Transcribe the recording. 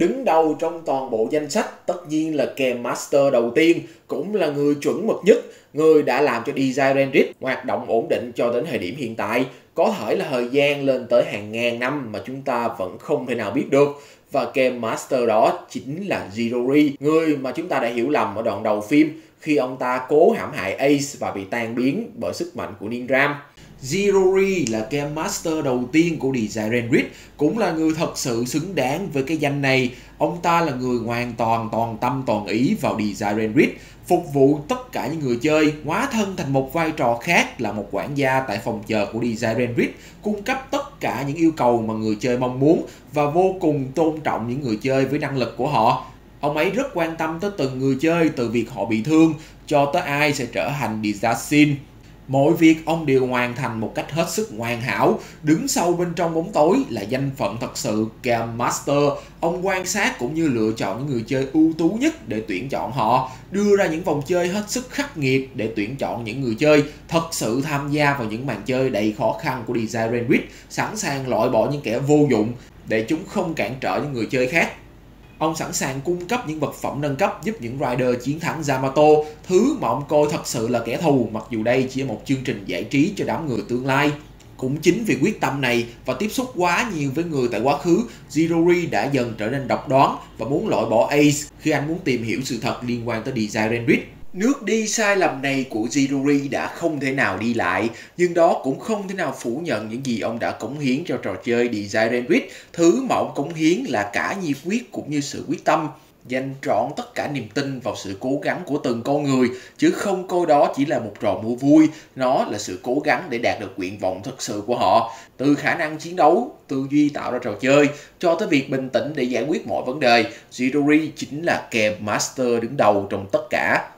Đứng đầu trong toàn bộ danh sách tất nhiên là kèm Master đầu tiên, cũng là người chuẩn mực nhất, người đã làm cho Design Rendrit hoạt động ổn định cho đến thời điểm hiện tại. Có thể là thời gian lên tới hàng ngàn năm mà chúng ta vẫn không thể nào biết được. Và kèm Master đó chính là Jidori, người mà chúng ta đã hiểu lầm ở đoạn đầu phim khi ông ta cố hãm hại Ace và bị tan biến bởi sức mạnh của Ninram. Jirori là Game Master đầu tiên của Design Renrit, cũng là người thật sự xứng đáng với cái danh này. Ông ta là người hoàn toàn toàn tâm toàn ý vào Design Renrit, phục vụ tất cả những người chơi, hóa thân thành một vai trò khác là một quản gia tại phòng chờ của Design Renrit, cung cấp tất cả những yêu cầu mà người chơi mong muốn và vô cùng tôn trọng những người chơi với năng lực của họ. Ông ấy rất quan tâm tới từng người chơi từ việc họ bị thương cho tới ai sẽ trở thành disaster Mọi việc ông đều hoàn thành một cách hết sức hoàn hảo. Đứng sâu bên trong bóng tối là danh phận thật sự Game Master. Ông quan sát cũng như lựa chọn những người chơi ưu tú nhất để tuyển chọn họ. Đưa ra những vòng chơi hết sức khắc nghiệt để tuyển chọn những người chơi thật sự tham gia vào những màn chơi đầy khó khăn của Design Rendrit. Sẵn sàng loại bỏ những kẻ vô dụng để chúng không cản trở những người chơi khác. Ông sẵn sàng cung cấp những vật phẩm nâng cấp giúp những rider chiến thắng Yamato, thứ mà ông coi thật sự là kẻ thù mặc dù đây chỉ là một chương trình giải trí cho đám người tương lai. Cũng chính vì quyết tâm này và tiếp xúc quá nhiều với người tại quá khứ, Jirori đã dần trở nên độc đoán và muốn loại bỏ Ace khi anh muốn tìm hiểu sự thật liên quan tới Design Rendrit. Nước đi sai lầm này của Jirori đã không thể nào đi lại, nhưng đó cũng không thể nào phủ nhận những gì ông đã cống hiến cho trò chơi Design Grid, Thứ mà ông cống hiến là cả nhiệt huyết cũng như sự quyết tâm dành trọn tất cả niềm tin vào sự cố gắng của từng con người chứ không coi đó chỉ là một trò mua vui. Nó là sự cố gắng để đạt được nguyện vọng thực sự của họ. Từ khả năng chiến đấu tư duy tạo ra trò chơi cho tới việc bình tĩnh để giải quyết mọi vấn đề Zidori chính là kèm master đứng đầu trong tất cả.